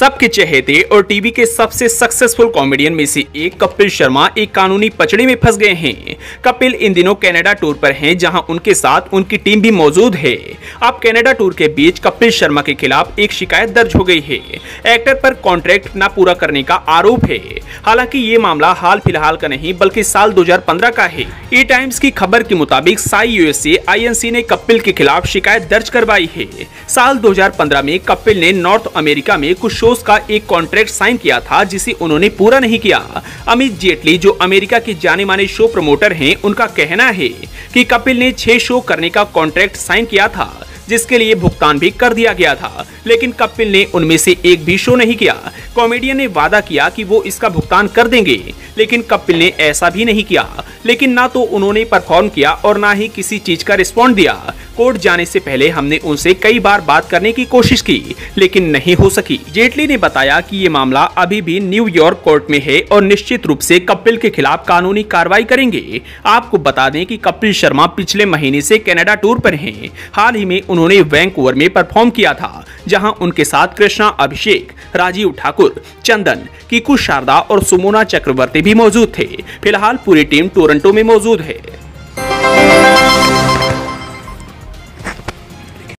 सबके चहेते और टीवी के सबसे सक्सेसफुल कॉमेडियन में से एक कपिल शर्मा एक कानूनी पचड़ी में फंस गए हैं। कपिल इन दिनों कनाडा टूर पर हैं, जहाँ उनके साथ उनकी टीम भी मौजूद है। अब कनाडा टूर के बीच कपिल शर्मा के खिलाफ एक शिकायत दर्ज हो गई है। एक्टर पर कॉन्ट्रैक्ट न पूरा करने का आरोप है। हालाँकि ये मामला हाल फ़िलहाल का नहीं, बल्कि साल 2015 का है। ई टाइम्स की खबर के मुताबिक साई यूएसए आईएनसी ने कपिल के खिलाफ शिकायत दर्ज करवाई है। साल 2015 में कपिल ने नॉर्थ अमेरिका में कुछ शोज़ का एक कॉन्ट्रैक्ट साइन किया था, जिसे उन्होंने पूरा नहीं किया। अमित जेटली, जो अमेरिका के जाने माने शो प्रमोटर हैं, उनका कहना है कि कपिल ने छह शो करने का कॉन्ट्रैक्ट साइन किया था, जिसके लिए भुगतान भी कर दिया गया था। लेकिन कपिल ने उनमें से एक भी शो नहीं किया। कॉमेडियन ने वादा किया कि वो इसका भुगतान कर देंगे, लेकिन कपिल ने ऐसा भी नहीं किया। लेकिन ना तो उन्होंने परफॉर्म किया और ना ही किसी चीज़ का रिस्पॉन्ड दिया। कोर्ट जाने से पहले हमने उनसे कई बार बात करने की कोशिश की, लेकिन नहीं हो सकी। जेटली ने बताया कि ये मामला अभी भी न्यूयॉर्क कोर्ट में है और निश्चित रूप से कपिल के खिलाफ कानूनी कार्रवाई करेंगे। आपको बता दें कि कपिल शर्मा पिछले महीने से कनाडा टूर पर हैं। हाल ही में उन्होंने वैंकूवर में परफॉर्म किया था, जहाँ उनके साथ कृष्णा अभिषेक, राजीव ठाकुर, चंदन, किकू शारदा और सुमोना चक्रवर्ती भी मौजूद थे। फ़िलहाल पूरी टीम टोरंटो में मौजूद है।